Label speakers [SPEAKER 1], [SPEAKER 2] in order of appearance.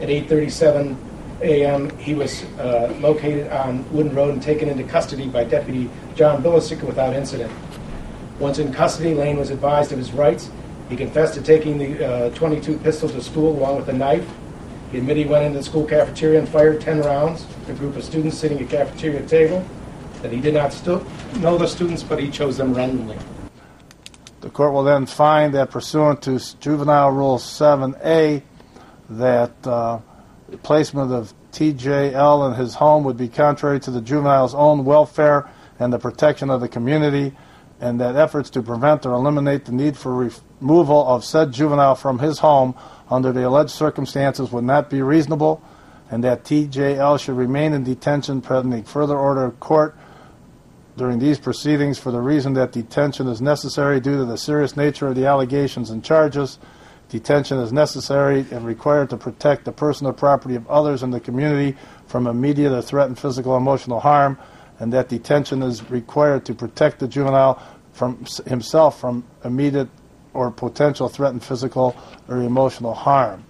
[SPEAKER 1] At 8:37 a.m., he was uh, located on Woodin Road and taken into custody by Deputy John Billisik without incident. Once in custody, Lane was advised of his rights. He confessed to taking the uh, 22 pistol to school along with a knife. He admitted he went into the school cafeteria and fired 10 rounds at a group of students sitting at a cafeteria table. That he did not stu- know the students, but he chose them randomly.
[SPEAKER 2] The court will then find that pursuant to Juvenile Rule 7A, that uh, placement of TJL in his home would be contrary to the juvenile's own welfare and the protection of the community, and that efforts to prevent or eliminate the need for removal of said juvenile from his home under the alleged circumstances would not be reasonable, and that TJL should remain in detention pending further order of court during these proceedings for the reason that detention is necessary due to the serious nature of the allegations and charges. Detention is necessary and required to protect the person or property of others in the community from immediate or threatened physical or emotional harm, and that detention is required to protect the juvenile from himself from immediate or potential threatened physical or emotional harm.